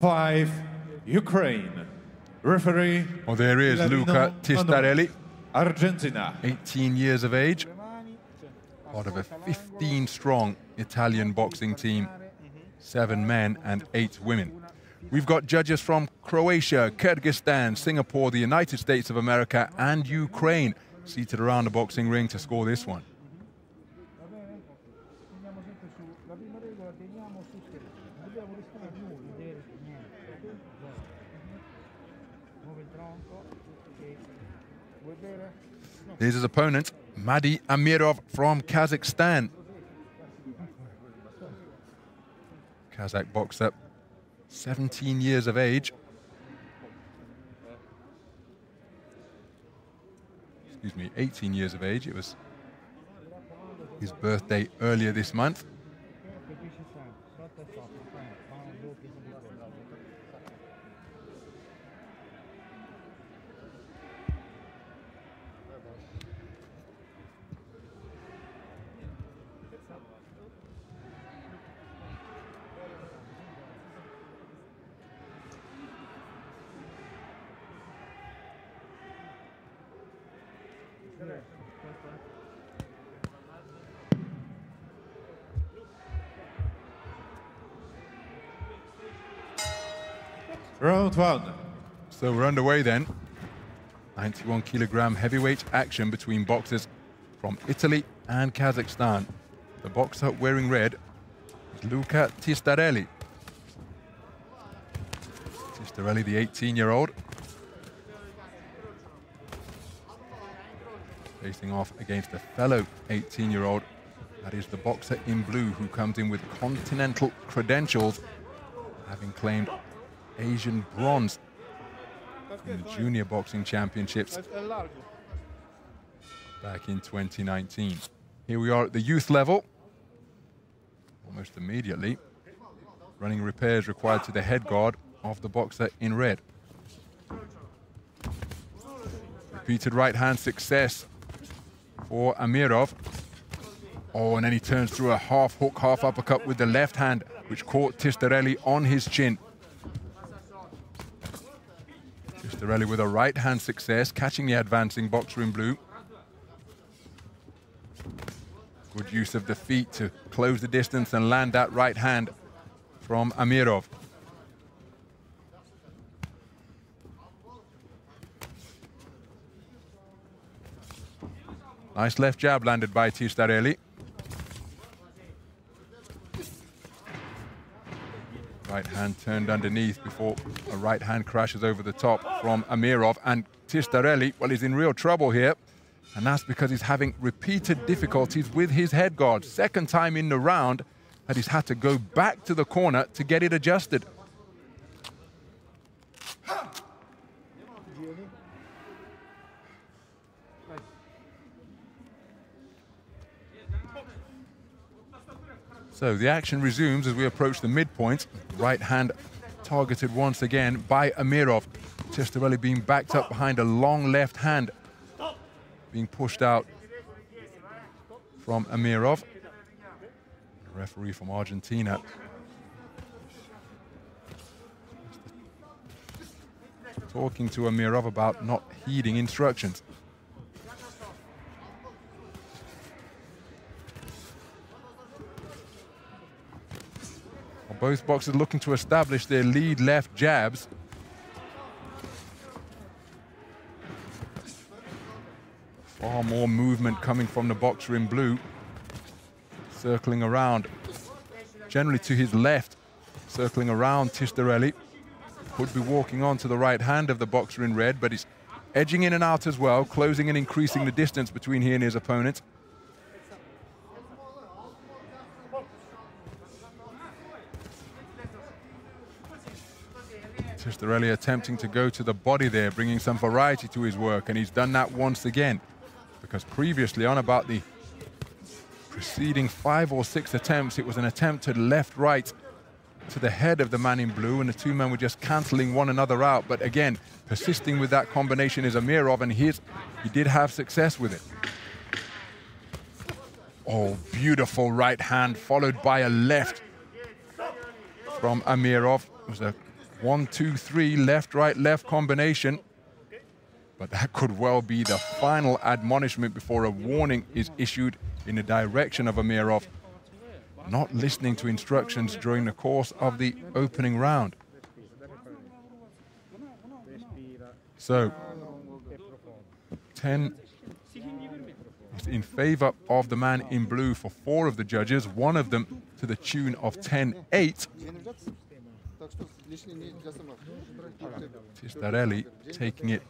five, Ukraine. Referee. Well, there is Luca Tistarelli, Argentina. 18 years of age, part of a 15-strong Italian boxing team, seven men and eight women. We've got judges from Croatia, Kyrgyzstan, Singapore, the United States of America, and Ukraine seated around the boxing ring to score this one. Vedere niente. Muove il tronco. Vuoi his opponent, Madi Amirov from Kazakhstan. Kazakh boxer, 17 years of age. Excuse me, 18 years of age. It was his birthday earlier this month. Round one. So we're underway then. 91 kilogram heavyweight action between boxers from Italy and Kazakhstan. The boxer wearing red is Luca Tistarelli. Tistarelli, the 18-year-old. Facing off against a fellow 18-year-old. That is the boxer in blue who comes in with continental credentials, having claimed Asian bronze in the Junior Boxing Championships back in 2019. Here we are at the youth level, almost immediately. Running repairs required to the head guard of the boxer in red. Repeated right hand success for Amirov. Oh, and then he turns through a half hook, half uppercut with the left hand, which caught Tistarelli on his chin. Tistarelli with a right hand success, catching the advancing boxer in blue. Good use of the feet to close the distance and land that right hand from Amirov. Nice left jab landed by Tistarelli. Right hand turned underneath before a right hand crashes over the top from Amirov. And Tistarelli, well, he's in real trouble here. And that's because he's having repeated difficulties with his head guard. Second time in the round that he's had to go back to the corner to get it adjusted. So the action resumes as we approach the midpoint. Right hand targeted once again by Amirov. Tistarelli being backed up behind a long left hand. Being pushed out from Amirov. The referee from Argentina. Talking to Amirov about not heeding instructions. Both boxers looking to establish their lead left jabs. Far more movement coming from the boxer in blue. Circling around, generally to his left, circling around Tistarelli. Could be walking on to the right hand of the boxer in red, but he's edging in and out as well, closing and increasing the distance between he and his opponent. Tistarelli attempting to go to the body there, bringing some variety to his work, and he's done that once again. Because previously, on about the preceding five or six attempts, it was an attempt to left-right to the head of the man in blue, and the two men were just cancelling one another out. But again, persisting with that combination is Amirov, and his, he did have success with it. Oh, beautiful right hand, followed by a left from Amirov. It was a One, two, three, left, right, left combination. But that could well be the final admonishment before a warning is issued in the direction of Amirov, not listening to instructions during the course of the opening round. So, 10 is in favor of the man in blue for four of the judges, one of them to the tune of 10-8. Tistarelli taking it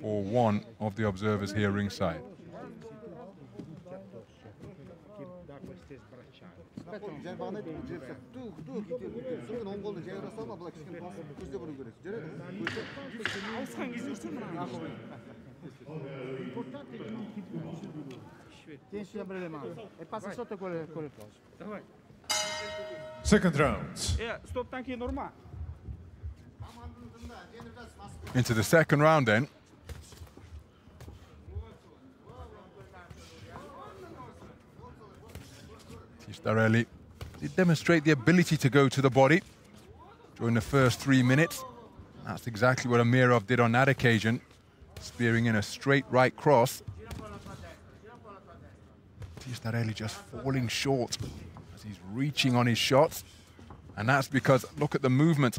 for one of the observers here ringside. Tieni sempre le mani e passa sotto con le, con le cose. Давай. Second round. Э, стоп, танки норма. Into the second round then. Tistarelli did demonstrate the ability to go to the body during the first three minutes. That's exactly what Amirov did on that occasion, spearing in a straight right cross. Tistarelli just falling short as he's reaching on his shots. And that's because look at the movement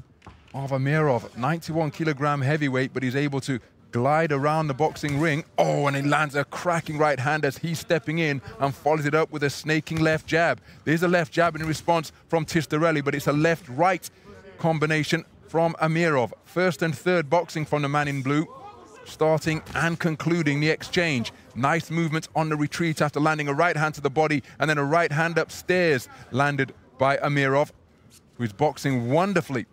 of Amirov, 91 kilogram heavyweight, but he's able to glide around the boxing ring. Oh, and he lands a cracking right hand as he's stepping in and follows it up with a snaking left jab. There's a left jab in response from Tistarelli, but it's a left-right combination from Amirov. First and third boxing from the man in blue, starting and concluding the exchange. Nice movement on the retreat after landing a right hand to the body and then a right hand upstairs landed by Amirov, who's boxing wonderfully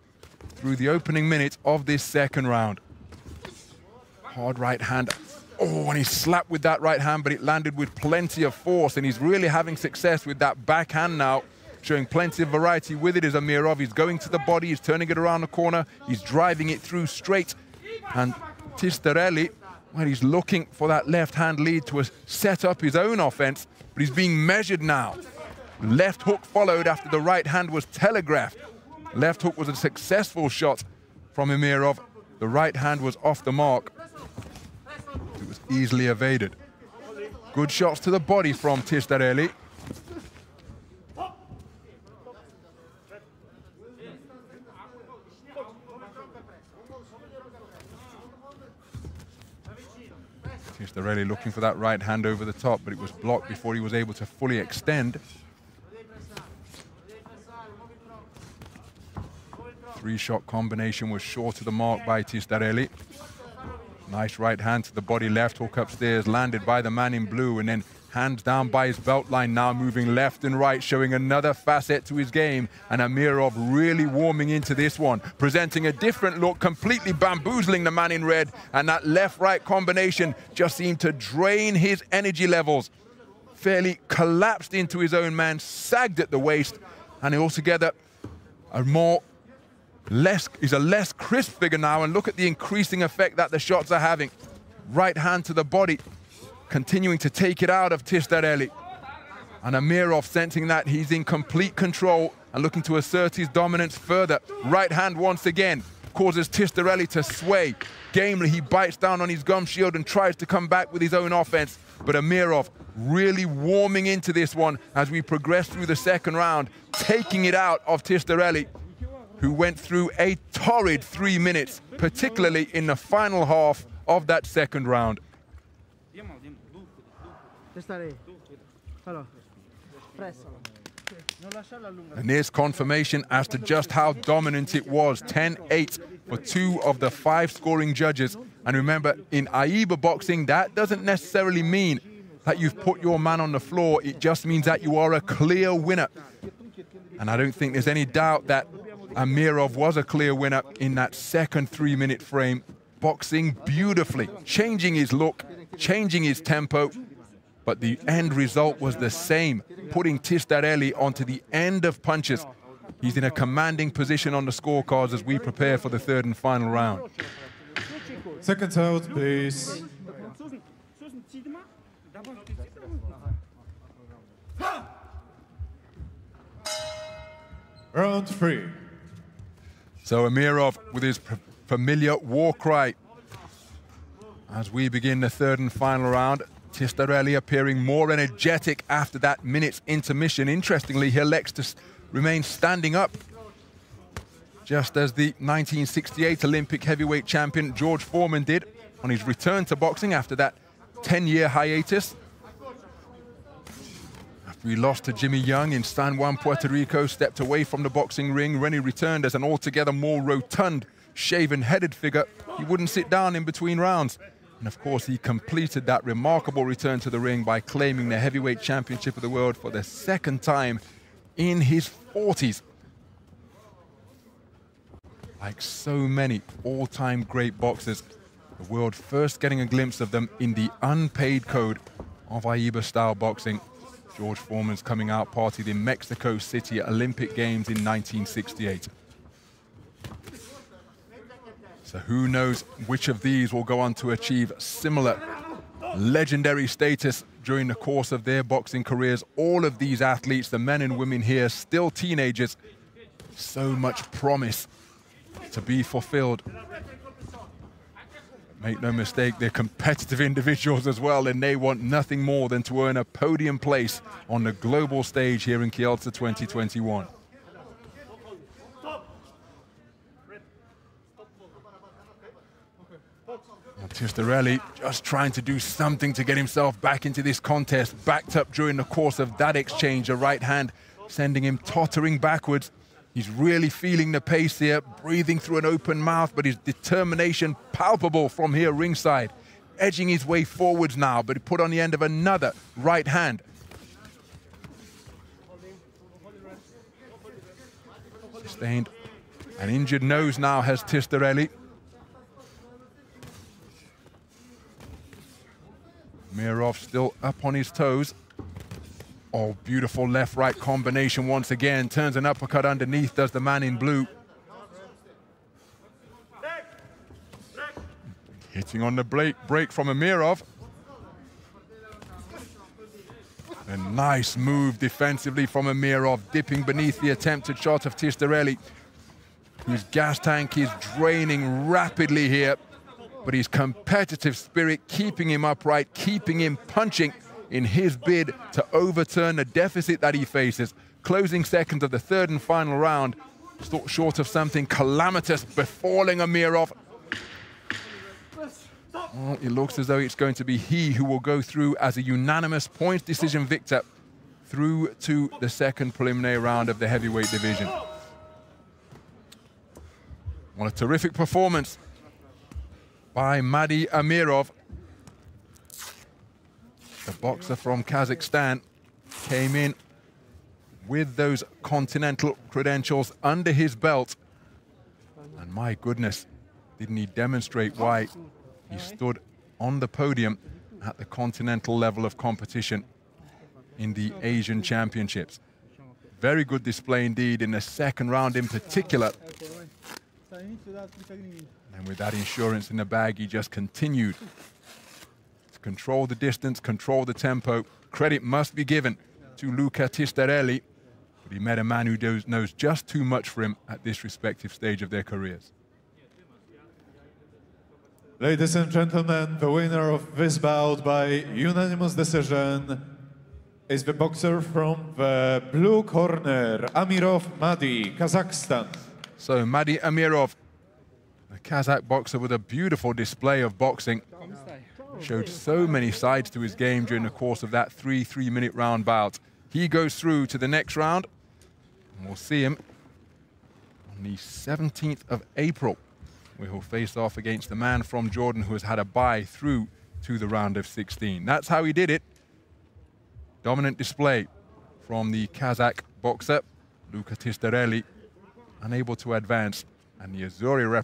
through the opening minutes of this second round. Hard right hand. Oh, and he slapped with that right hand, but it landed with plenty of force, and he's really having success with that backhand now, showing plenty of variety with it is Amirov. He's going to the body, he's turning it around the corner, he's driving it through straight. And Tistarelli, well, he's looking for that left hand lead to set up his own offense, but he's being measured now. Left hook followed after the right hand was telegraphed. Left hook was a successful shot from Amirov. The right hand was off the mark. It was easily evaded. Good shots to the body from Tistarelli. Tistarelli looking for that right hand over the top, but it was blocked before he was able to fully extend. Three-shot combination was short of the mark by Tistarelli. Nice right hand to the body, left hook upstairs, landed by the man in blue, and then hands down by his belt line, now moving left and right, showing another facet to his game. And Amirov really warming into this one, presenting a different look, completely bamboozling the man in red. And that left-right combination just seemed to drain his energy levels. Fairly collapsed into his own man, sagged at the waist, and altogether a more less is a less crisp figure now and look at the increasing effect that the shots are having right hand to the body continuing to take it out of Tistarelli and Amirov sensing that he's in complete control and looking to assert his dominance further. Right hand once again causes Tistarelli to sway. Gamely he bites down on his gum shield and tries to come back with his own offense. But Amirov really warming into this one as we progress through the second round taking it out of Tistarelli who went through a torrid three minutes, particularly in the final half of that second round. Diamo, diamo, dunque, dunque, Testa lì. dunque. Allora, pressalo. Non lasciarla lunga. And there's confirmation as to just how dominant it was 10 8 for two of the five scoring judges. And remember, in AIBA boxing, that doesn't necessarily mean that you've put your man on the floor, it just means that you are a clear winner. And I don't think there's any doubt that Amirov was a clear winner in that second three minute frame, boxing beautifully, changing his look, changing his tempo. But the end result was the same, putting Tistarelli onto the end of punches. He's in a commanding position on the scorecards as we prepare for the third and final round. Second out, please. Susan, Susan, zieh die mal. Da war Round three. So Amirov with his familiar war cry. As we begin the third and final round, Tistarelli appearing more energetic after that minute's intermission. Interestingly, he elects to remain standing up. Just as the 1968 Olympic heavyweight champion George Foreman did on his return to boxing after that 10-year hiatus. After he lost to Jimmy Young in San Juan, Puerto Rico, stepped away from the boxing ring, Rennie returned as an altogether more rotund, shaven-headed figure. He wouldn't sit down in between rounds. And of course, he completed that remarkable return to the ring by claiming the heavyweight championship of the world for the second time in his 40s. Like so many all-time great boxers, the world first getting a glimpse of them in the unpaid code of AIBA-style boxing. George Foreman's coming out party in Mexico City Olympic Games in 1968. So who knows which of these will go on to achieve similar legendary status during the course of their boxing careers. All of these athletes, the men and women here, still teenagers, so much promise to be fulfilled. Make no mistake, they're competitive individuals as well, and they want nothing more than to earn a podium place on the global stage here in Kielce 2021. Tistarelli just trying to do something to get himself back into this contest, backed up during the course of that exchange, a right hand sending him tottering backwards. He's really feeling the pace here, breathing through an open mouth, but his determination palpable from here ringside. Edging his way forwards now, but he put on the end of another right hand. Sustained an injured nose now has Tistarelli. Mirov still up on his toes. Oh, beautiful left-right combination once again. Turns an uppercut underneath, does the man in blue. Hitting on the break, break from Amirov. A nice move defensively from Amirov, dipping beneath the attempted shot of Tistarelli, whose gas tank is draining rapidly here. But his competitive spirit keeping him upright, keeping him punching in his bid to overturn the deficit that he faces. Closing seconds of the third and final round, short of something calamitous befalling Amirov. Well, it looks as though it's going to be he who will go through as a unanimous points decision victor through to the second preliminary round of the heavyweight division. What a terrific performance by Madi Amirov the boxer from Kazakhstan came in with those continental credentials under his belt. And my goodness, didn't he demonstrate why he stood on the podium at the continental level of competition in the Asian Championships. Very good display indeed in the second round in particular. And with that insurance in the bag, he just continued to control the distance, control the tempo. Credit must be given to Luca Tistarelli, but he met a man who knows, knows just too much for him at this respective stage of their careers. Ladies and gentlemen, the winner of this bout by unanimous decision is the boxer from the blue corner, Amirov Madi, Kazakhstan. So Madi Amirov, a Kazakh boxer with a beautiful display of boxing showed so many sides to his game during the course of that three three-minute round bout. He goes through to the next round, and we'll see him on the 17th of April, where he'll face off against the man from Jordan who has had a bye through to the round of 16. That's how he did it. Dominant display from the Kazakh boxer, Luca Tistarelli, unable to advance, and the Azzurri rep